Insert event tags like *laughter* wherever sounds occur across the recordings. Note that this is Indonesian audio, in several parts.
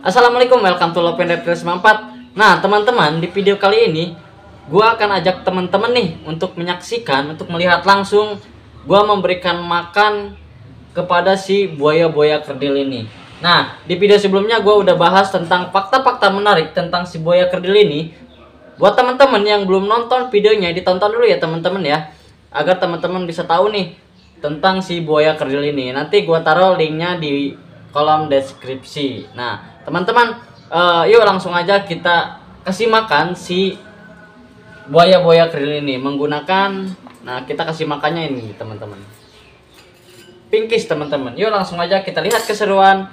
Assalamualaikum, welcome to Lopen Reptil 94 Nah teman-teman, di video kali ini Gua akan ajak teman-teman nih Untuk menyaksikan, untuk melihat langsung. Gua memberikan makan Kepada si buaya-buaya kerdil ini. Nah, di video sebelumnya gua udah bahas tentang fakta-fakta menarik Tentang si buaya kerdil ini. Buat teman-teman yang belum nonton videonya Ditonton dulu ya teman-teman ya. Agar teman-teman bisa tahu nih Tentang si buaya kerdil ini. Nanti gua taruh linknya di kolom deskripsi. Nah, teman-teman, uh, yuk langsung aja kita kasih makan si buaya-buaya kerdil ini menggunakan nah kita kasih makannya ini teman-teman. Pinkis teman-teman. Yuk langsung aja kita lihat keseruan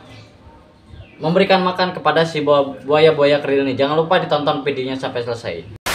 memberikan makan kepada si buaya-buaya kerdil ini. Jangan lupa ditonton videonya sampai selesai.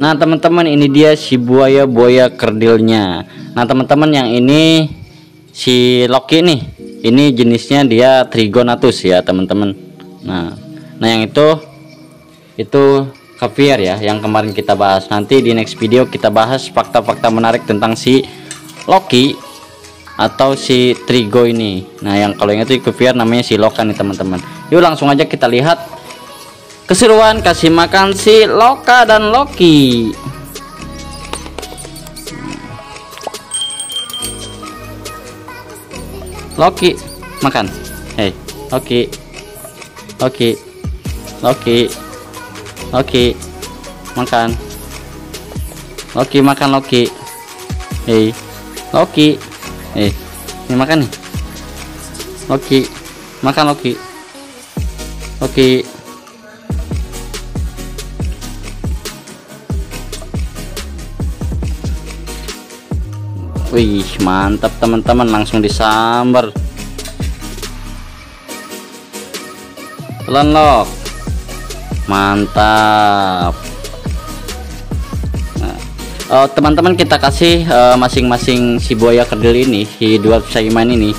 Nah teman-teman ini dia si buaya-buaya kerdilnya. Nah teman-teman yang ini si Loki nih. Ini jenisnya dia Trigonatus ya teman-teman. Nah nah yang itu Itu caviar ya yang kemarin kita bahas. Nanti di next video kita bahas fakta-fakta menarik tentang si Loki Atau si Trigo ini. Nah yang kalau yang itu caviar namanya si Loka nih teman-teman. Yuk langsung aja kita lihat keseruan kasih makan si Loka dan Loki. Loki makan. Hei Loki. Loki. Loki. Loki makan. Loki makan Loki. Hei Loki. Eh ini makan nih. Loki makan Loki. Loki Wih mantap teman-teman. Langsung disambar. Pelan loh mantap. Nah, oh, teman-teman kita kasih eh, masing-masing uh, si buaya kerdil ini si dua saiman ini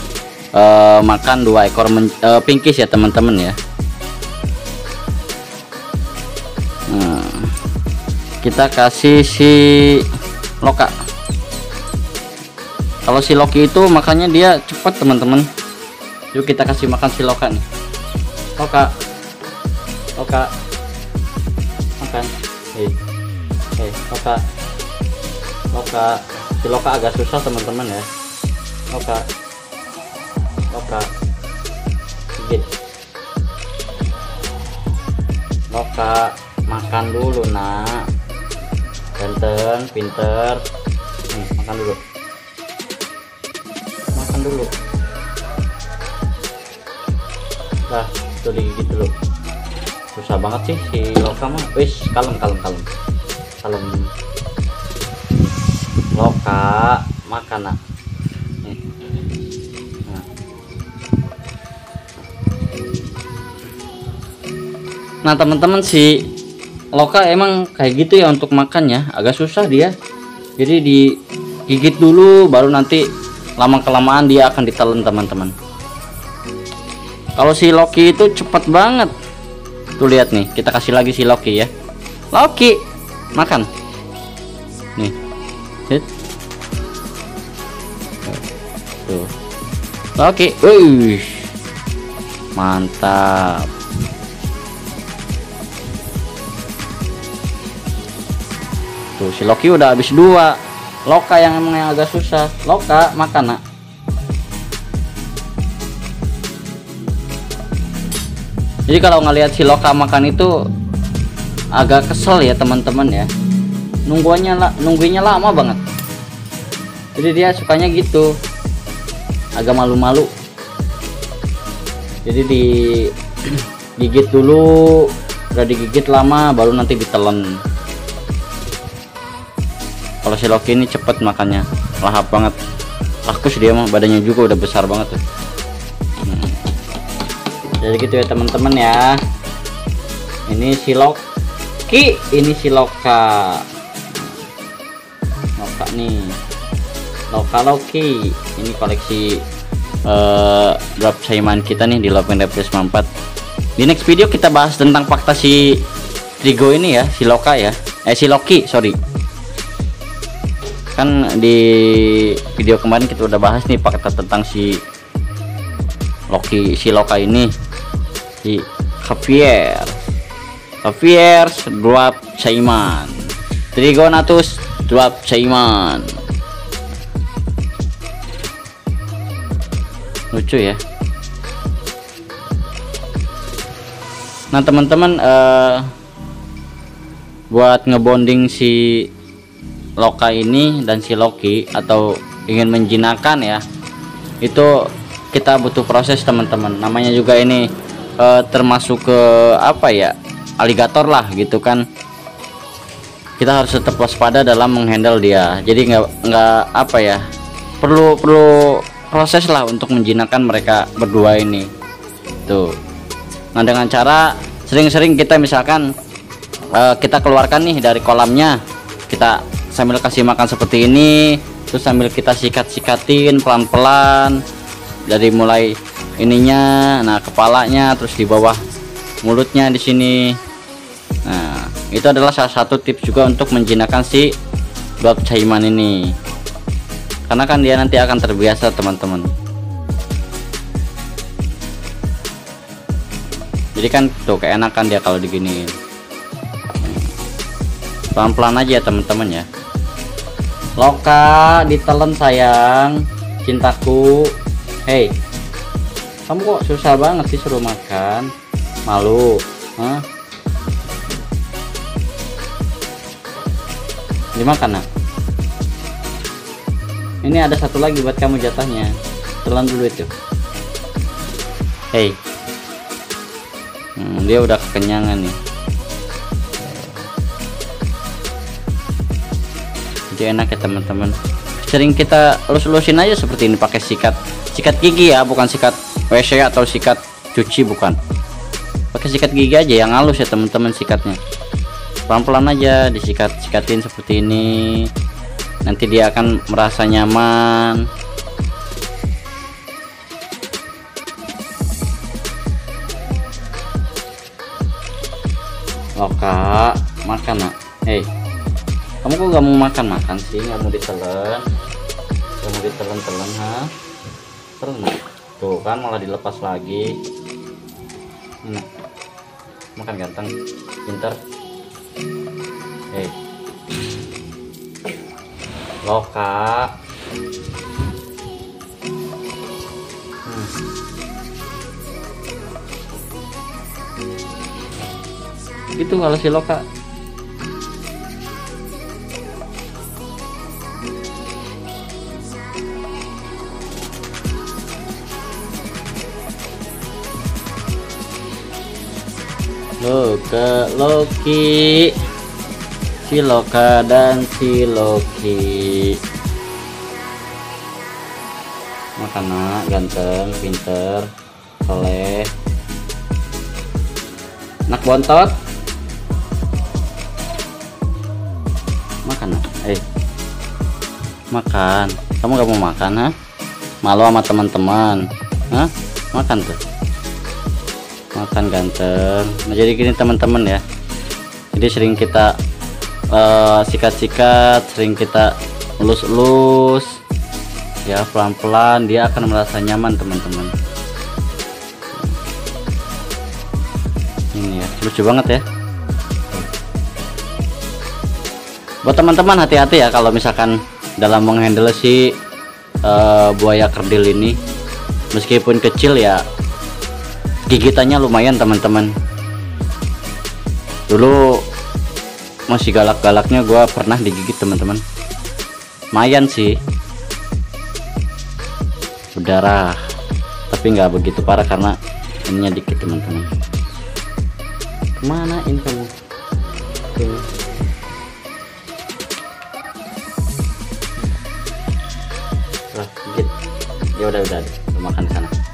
uh, makan dua ekor uh, pinkis ya teman-teman ya. Nah, kita kasih si loka kalau si Loki itu makanya dia cepat teman-teman. Yuk kita kasih makan si Loka nih. Loka. Loka. Makan. Hei. Hei Loka. Loka. Si Loka agak susah teman-teman ya. Loka. Loka. Gigit Loka makan dulu nak. Ganteng pinter. Nih makan dulu dulu. Nah itu digigit dulu. Susah banget sih si loka mah wis kalem kalem kalem. Kalem. Loka makan nah. Nah teman-teman si loka emang kayak gitu ya untuk makannya agak susah dia. Jadi digigit dulu baru nanti lama kelamaan dia akan ditelan teman-teman. Kalau si Loki itu cepat banget. Tuh lihat nih kita kasih lagi si Loki ya. Loki makan. Nih Hit. tuh. Loki Wih. mantap. Tuh si Loki udah habis dua Loka yang emang yang agak susah. Loka makan jadi kalau ngelihat si Loka makan itu agak kesel ya teman-teman ya. Nungguannya lah nungguinnya lama banget. Jadi dia sukanya gitu. Agak malu-malu. Jadi di *clears throat* gigit dulu. Udah digigit lama baru nanti ditelan kalau si Loki ini cepet makannya lahap banget. Rakus dia mah badannya juga udah besar banget tuh. Hmm. jadi gitu ya teman-teman ya. Ini si Loki ini si Loka. Loka nih. Loka Loki. Ini koleksi uh, drop Saiman kita nih di Lopen Repres 94 di next video kita bahas tentang fakta si Trigo ini ya si Loka ya. Eh si Loki sorry kan di video kemarin kita udah bahas nih fakta tentang si Loki si Loka ini si Javier. Javier drop Saiman Trigonatus drop Saiman lucu ya. Nah teman-teman uh, buat ngebonding si Loka ini dan si Loki atau ingin menjinakkan ya itu kita butuh proses teman-teman. Namanya juga ini uh, termasuk ke apa ya aligator lah gitu kan. Kita harus tetap waspada dalam menghandle dia. Jadi nggak nggak apa ya perlu perlu proses lah untuk menjinakkan mereka berdua ini. Tuh. Nah dengan cara sering-sering kita misalkan uh, kita keluarkan nih dari kolamnya kita sambil kasih makan seperti ini terus sambil kita sikat-sikatin pelan-pelan dari mulai ininya nah kepalanya terus di bawah mulutnya di sini. Nah itu adalah salah satu tips juga untuk menjinakkan si bab caiman ini. Karena kan dia nanti akan terbiasa teman-teman. Jadi kan tuh keenakan dia kalau diginiin. Pelan-pelan aja teman-teman ya Loka ditelan sayang. Cintaku. Hei. Kamu kok susah banget sih suruh makan? Malu Hah? dimakan nak? Ini ada satu lagi buat kamu jatahnya. Telan dulu itu. Hey hmm, dia udah kekenyangan nih jadi enak ya teman-teman. Sering kita lus-lusin aja seperti ini pakai sikat. Sikat gigi ya bukan sikat WC atau sikat cuci bukan. Pakai sikat gigi aja yang halus ya teman-teman sikatnya. Pelan-pelan aja disikat-sikatin seperti ini. Nanti dia akan merasa nyaman. Oh kak makan nak. Hei kamu kok gak mau makan makan sih? Gak mau ditelan gak mau ditelan telan ha? Terus nak tuh kan malah dilepas lagi. Nah. makan ganteng. Pinter. Hei. Loh kak. Hmm. itu kalau si loka Loka Loki. Si Loka dan si Loki. Makana ganteng pinter soleh. Anak bontot? Makan eh. Makan. Kamu gak mau makan ha? Malu sama teman-teman Hah? makan tuh makan ganteng nah jadi gini teman-teman ya. Jadi sering kita Eh, sikat-sikat uh, sering kita elus-elus ya pelan-pelan dia akan merasa nyaman teman-teman. Ini ya lucu banget ya. Buat teman-teman hati-hati ya kalau misalkan dalam menghandle si uh, buaya kerdil ini. Meskipun kecil ya gigitannya lumayan teman-teman. Dulu masih galak-galaknya gue pernah digigit teman-teman. Lumayan sih. Berdarah tapi nggak begitu parah karena ininya dikit teman-teman. Ke mana ini kamu? Oke. Lah dikit ya udah udah makan sana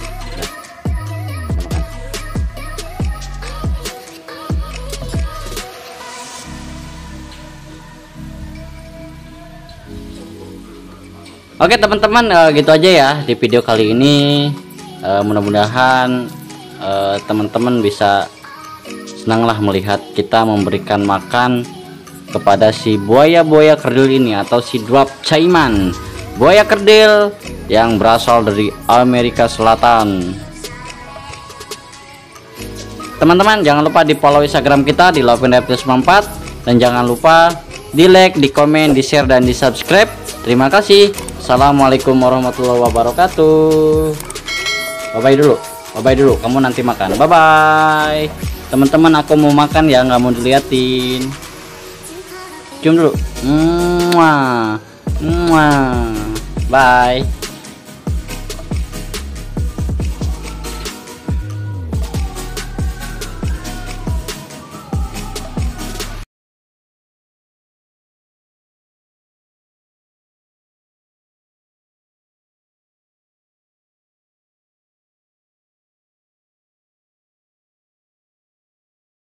Oke teman-teman eh, gitu aja ya di video kali ini. Eh, mudah-mudahan eh, teman-teman bisa senanglah melihat kita memberikan makan kepada si buaya-buaya kerdil ini atau si drop caiman buaya kerdil yang berasal dari Amerika Selatan. Teman-teman jangan lupa di follow instagram kita di lovendep94 dan jangan lupa di like di komen di share dan di subscribe terima kasih assalamualaikum warahmatullahi wabarakatuh. Bye bye dulu. Bye bye dulu. Kamu nanti makan. Bye bye. Teman-teman aku mau makan ya nggak mau diliatin. Cium dulu. Mwah. Mwah. bye